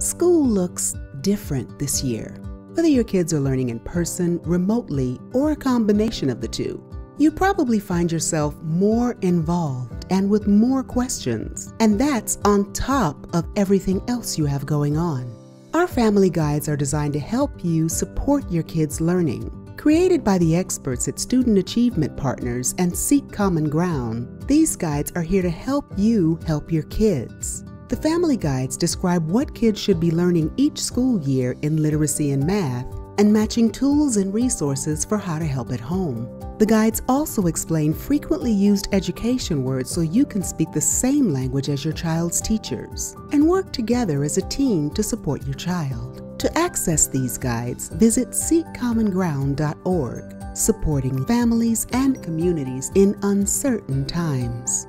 School looks different this year. Whether your kids are learning in person, remotely, or a combination of the two, you probably find yourself more involved and with more questions. And that's on top of everything else you have going on. Our family guides are designed to help you support your kids' learning. Created by the experts at Student Achievement Partners and Seek Common Ground, these guides are here to help you help your kids. The family guides describe what kids should be learning each school year in literacy and math and matching tools and resources for how to help at home. The guides also explain frequently used education words so you can speak the same language as your child's teachers and work together as a team to support your child. To access these guides, visit seekcommonground.org, supporting families and communities in uncertain times.